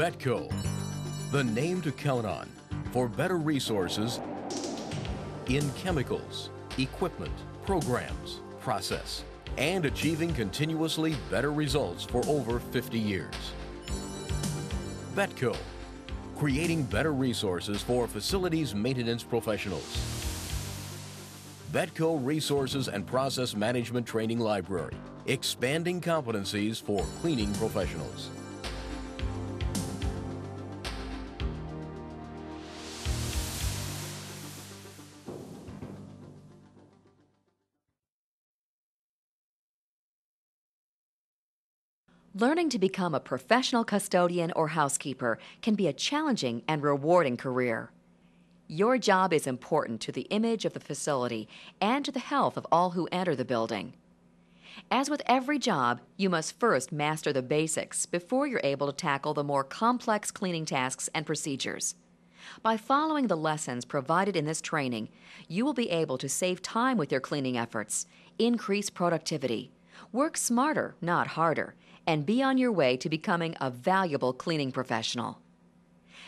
Betco, the name to count on for better resources in chemicals, equipment, programs, process, and achieving continuously better results for over 50 years. Betco, creating better resources for facilities maintenance professionals. Betco Resources and Process Management Training Library, expanding competencies for cleaning professionals. Learning to become a professional custodian or housekeeper can be a challenging and rewarding career. Your job is important to the image of the facility and to the health of all who enter the building. As with every job, you must first master the basics before you're able to tackle the more complex cleaning tasks and procedures. By following the lessons provided in this training, you will be able to save time with your cleaning efforts, increase productivity, work smarter, not harder, and be on your way to becoming a valuable cleaning professional.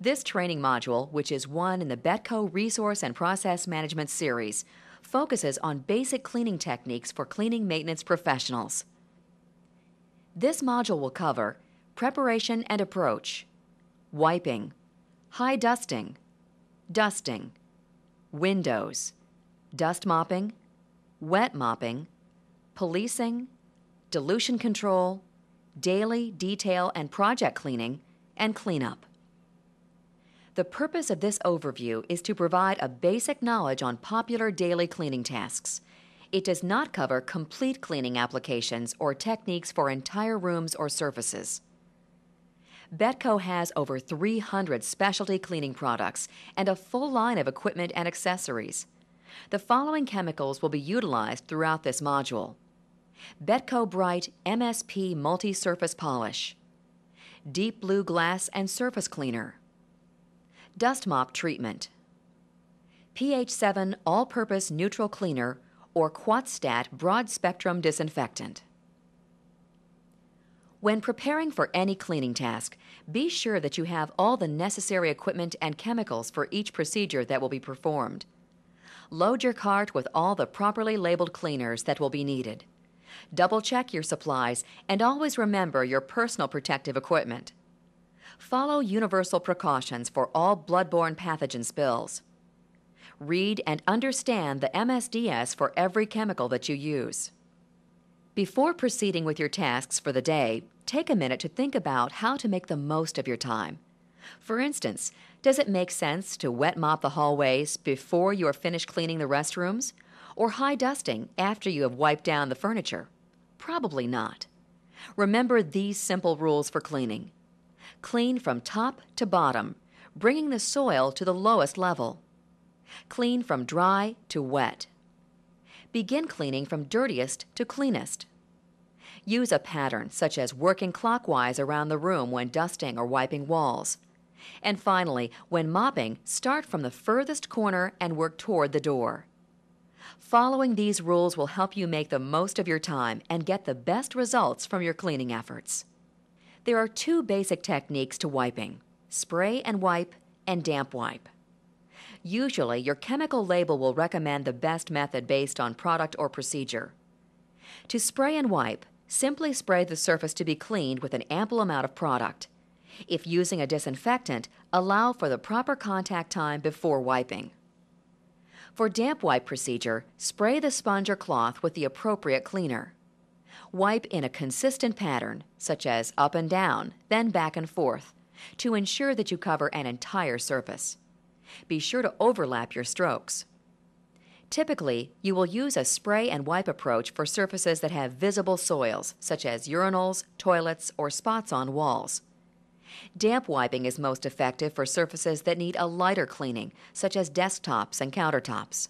This training module, which is one in the Betco Resource and Process Management series, focuses on basic cleaning techniques for cleaning maintenance professionals. This module will cover preparation and approach, wiping, high dusting, dusting, windows, dust mopping, wet mopping, policing, dilution control, daily, detail, and project cleaning, and cleanup. The purpose of this overview is to provide a basic knowledge on popular daily cleaning tasks. It does not cover complete cleaning applications or techniques for entire rooms or surfaces. Betco has over 300 specialty cleaning products and a full line of equipment and accessories. The following chemicals will be utilized throughout this module. Betco Bright MSP Multi-Surface Polish, Deep Blue Glass and Surface Cleaner, Dust Mop Treatment, pH7 All-Purpose Neutral Cleaner or QuatStat Broad Spectrum Disinfectant. When preparing for any cleaning task, be sure that you have all the necessary equipment and chemicals for each procedure that will be performed. Load your cart with all the properly labeled cleaners that will be needed. Double check your supplies and always remember your personal protective equipment. Follow universal precautions for all bloodborne pathogen spills. Read and understand the MSDS for every chemical that you use. Before proceeding with your tasks for the day, take a minute to think about how to make the most of your time. For instance, does it make sense to wet mop the hallways before you are finished cleaning the restrooms? Or high dusting after you have wiped down the furniture? Probably not. Remember these simple rules for cleaning. Clean from top to bottom, bringing the soil to the lowest level. Clean from dry to wet. Begin cleaning from dirtiest to cleanest. Use a pattern such as working clockwise around the room when dusting or wiping walls. And finally, when mopping, start from the furthest corner and work toward the door. Following these rules will help you make the most of your time and get the best results from your cleaning efforts. There are two basic techniques to wiping spray and wipe and damp wipe. Usually, your chemical label will recommend the best method based on product or procedure. To spray and wipe, simply spray the surface to be cleaned with an ample amount of product. If using a disinfectant, allow for the proper contact time before wiping. For damp wipe procedure, spray the sponge or cloth with the appropriate cleaner. Wipe in a consistent pattern, such as up and down, then back and forth, to ensure that you cover an entire surface. Be sure to overlap your strokes. Typically, you will use a spray and wipe approach for surfaces that have visible soils, such as urinals, toilets, or spots on walls. Damp wiping is most effective for surfaces that need a lighter cleaning, such as desktops and countertops.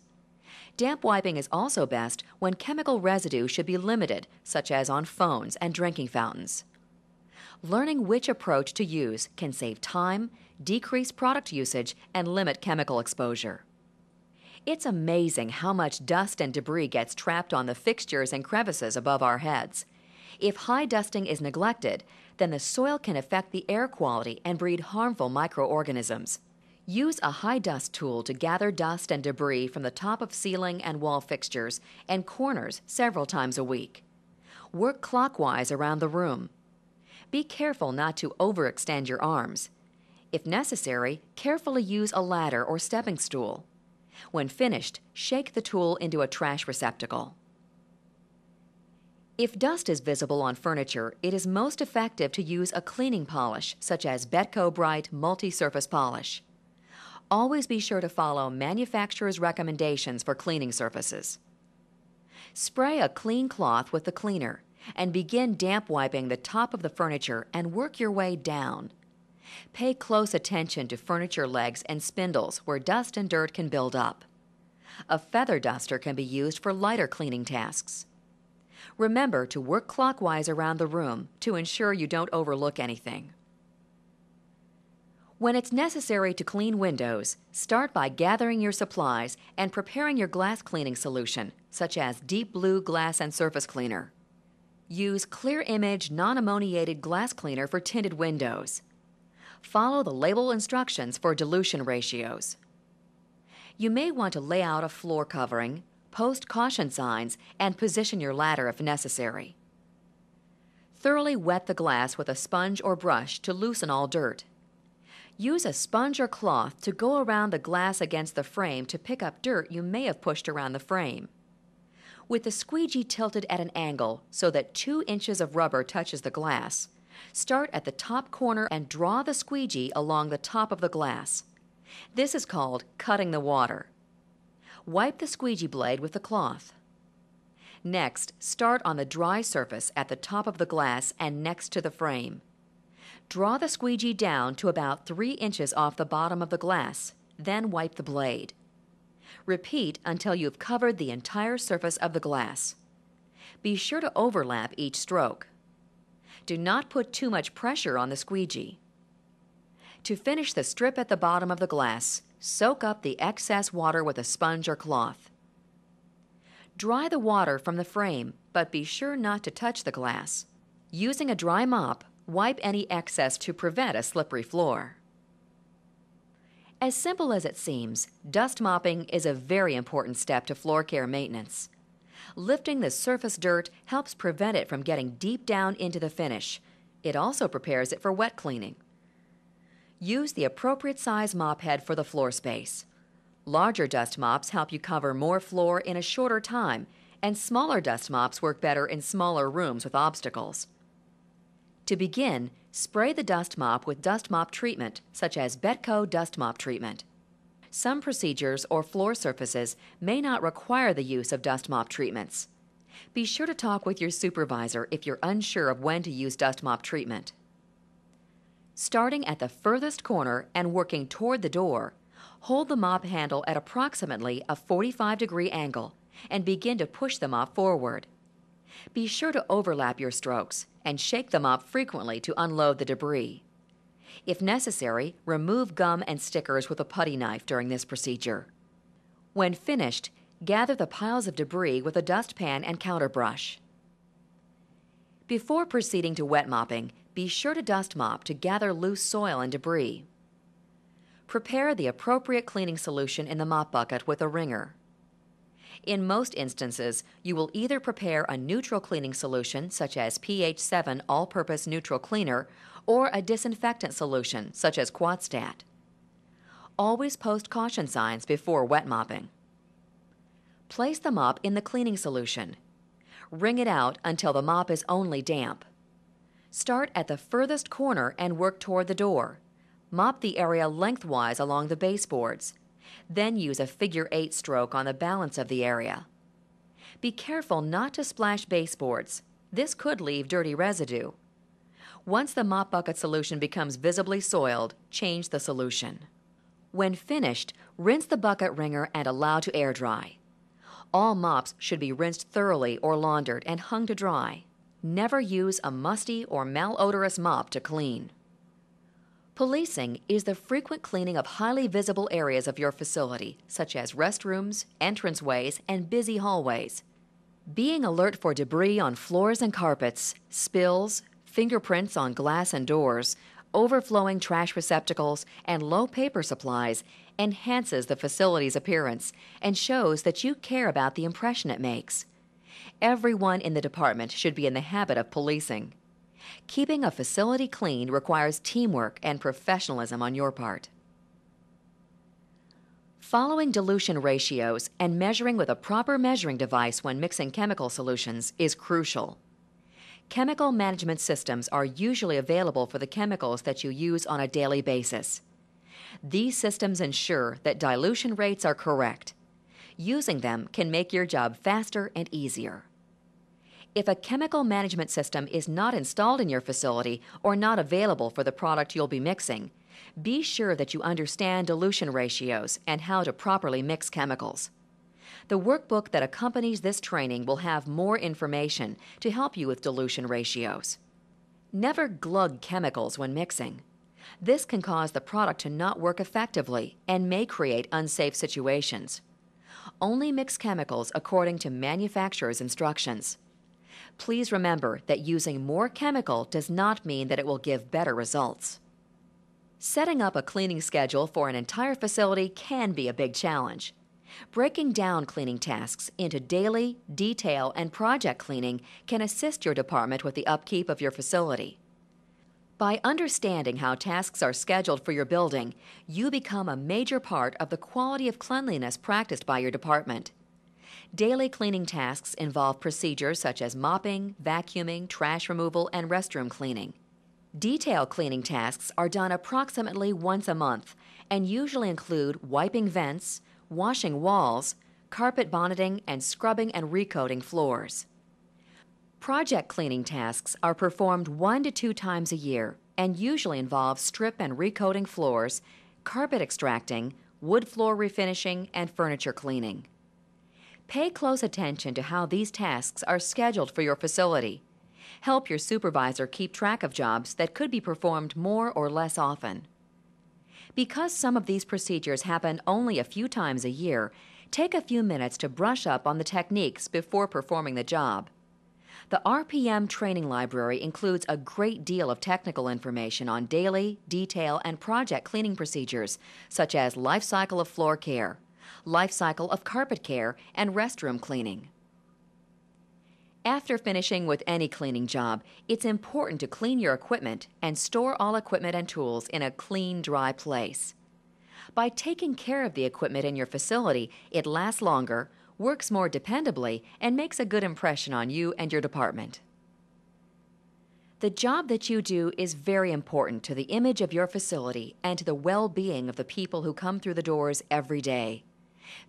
Damp wiping is also best when chemical residue should be limited, such as on phones and drinking fountains. Learning which approach to use can save time, decrease product usage, and limit chemical exposure. It's amazing how much dust and debris gets trapped on the fixtures and crevices above our heads. If high dusting is neglected, then the soil can affect the air quality and breed harmful microorganisms. Use a high dust tool to gather dust and debris from the top of ceiling and wall fixtures and corners several times a week. Work clockwise around the room. Be careful not to overextend your arms. If necessary, carefully use a ladder or stepping stool. When finished, shake the tool into a trash receptacle. If dust is visible on furniture, it is most effective to use a cleaning polish, such as Betco Bright Multi-Surface Polish. Always be sure to follow manufacturer's recommendations for cleaning surfaces. Spray a clean cloth with the cleaner and begin damp wiping the top of the furniture and work your way down. Pay close attention to furniture legs and spindles where dust and dirt can build up. A feather duster can be used for lighter cleaning tasks. Remember to work clockwise around the room to ensure you don't overlook anything. When it's necessary to clean windows, start by gathering your supplies and preparing your glass cleaning solution, such as Deep Blue Glass and Surface Cleaner. Use Clear Image non ammoniated glass cleaner for tinted windows. Follow the label instructions for dilution ratios. You may want to lay out a floor covering, post caution signs, and position your ladder if necessary. Thoroughly wet the glass with a sponge or brush to loosen all dirt. Use a sponge or cloth to go around the glass against the frame to pick up dirt you may have pushed around the frame. With the squeegee tilted at an angle so that 2 inches of rubber touches the glass, start at the top corner and draw the squeegee along the top of the glass. This is called cutting the water. Wipe the squeegee blade with the cloth. Next, start on the dry surface at the top of the glass and next to the frame. Draw the squeegee down to about 3 inches off the bottom of the glass, then wipe the blade. Repeat until you've covered the entire surface of the glass. Be sure to overlap each stroke. Do not put too much pressure on the squeegee. To finish the strip at the bottom of the glass, Soak up the excess water with a sponge or cloth. Dry the water from the frame, but be sure not to touch the glass. Using a dry mop, wipe any excess to prevent a slippery floor. As simple as it seems, dust mopping is a very important step to floor care maintenance. Lifting the surface dirt helps prevent it from getting deep down into the finish. It also prepares it for wet cleaning. Use the appropriate size mop head for the floor space. Larger dust mops help you cover more floor in a shorter time, and smaller dust mops work better in smaller rooms with obstacles. To begin, spray the dust mop with dust mop treatment, such as Betco Dust Mop Treatment. Some procedures or floor surfaces may not require the use of dust mop treatments. Be sure to talk with your supervisor if you're unsure of when to use dust mop treatment. Starting at the furthest corner and working toward the door, hold the mop handle at approximately a 45 degree angle and begin to push the mop forward. Be sure to overlap your strokes and shake the mop frequently to unload the debris. If necessary, remove gum and stickers with a putty knife during this procedure. When finished, gather the piles of debris with a dustpan and counter brush. Before proceeding to wet mopping, be sure to dust mop to gather loose soil and debris. Prepare the appropriate cleaning solution in the mop bucket with a wringer. In most instances, you will either prepare a neutral cleaning solution, such as pH 7 all purpose neutral cleaner, or a disinfectant solution, such as QuatStat. Always post caution signs before wet mopping. Place the mop in the cleaning solution. Wring it out until the mop is only damp. Start at the furthest corner and work toward the door. Mop the area lengthwise along the baseboards. Then use a figure eight stroke on the balance of the area. Be careful not to splash baseboards. This could leave dirty residue. Once the mop bucket solution becomes visibly soiled, change the solution. When finished, rinse the bucket wringer and allow to air dry. All mops should be rinsed thoroughly or laundered and hung to dry. Never use a musty or malodorous mop to clean. Policing is the frequent cleaning of highly visible areas of your facility, such as restrooms, entranceways, and busy hallways. Being alert for debris on floors and carpets, spills, fingerprints on glass and doors, overflowing trash receptacles, and low paper supplies enhances the facility's appearance and shows that you care about the impression it makes. Everyone in the department should be in the habit of policing. Keeping a facility clean requires teamwork and professionalism on your part. Following dilution ratios and measuring with a proper measuring device when mixing chemical solutions is crucial. Chemical management systems are usually available for the chemicals that you use on a daily basis. These systems ensure that dilution rates are correct. Using them can make your job faster and easier. If a chemical management system is not installed in your facility or not available for the product you'll be mixing, be sure that you understand dilution ratios and how to properly mix chemicals. The workbook that accompanies this training will have more information to help you with dilution ratios. Never glug chemicals when mixing. This can cause the product to not work effectively and may create unsafe situations. Only mix chemicals according to manufacturer's instructions. Please remember that using more chemical does not mean that it will give better results. Setting up a cleaning schedule for an entire facility can be a big challenge. Breaking down cleaning tasks into daily, detail, and project cleaning can assist your department with the upkeep of your facility. By understanding how tasks are scheduled for your building, you become a major part of the quality of cleanliness practiced by your department. Daily cleaning tasks involve procedures such as mopping, vacuuming, trash removal, and restroom cleaning. Detail cleaning tasks are done approximately once a month and usually include wiping vents, washing walls, carpet bonneting, and scrubbing and recoating floors. Project cleaning tasks are performed one to two times a year and usually involve strip and recoating floors, carpet extracting, wood floor refinishing, and furniture cleaning. Pay close attention to how these tasks are scheduled for your facility. Help your supervisor keep track of jobs that could be performed more or less often. Because some of these procedures happen only a few times a year, take a few minutes to brush up on the techniques before performing the job. The RPM Training Library includes a great deal of technical information on daily, detail, and project cleaning procedures, such as life cycle of floor care, life cycle of carpet care, and restroom cleaning. After finishing with any cleaning job, it's important to clean your equipment and store all equipment and tools in a clean, dry place. By taking care of the equipment in your facility, it lasts longer, works more dependably, and makes a good impression on you and your department. The job that you do is very important to the image of your facility and to the well being of the people who come through the doors every day.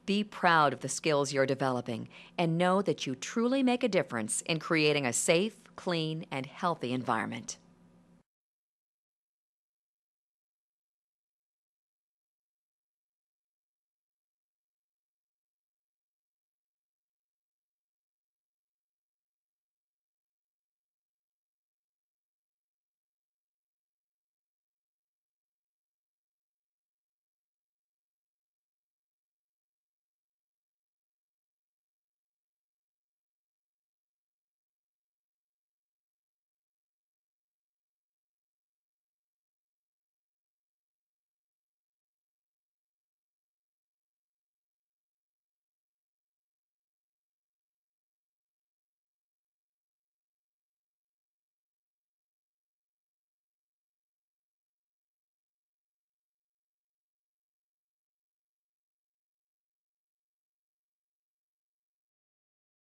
Be proud of the skills you're developing and know that you truly make a difference in creating a safe, clean, and healthy environment.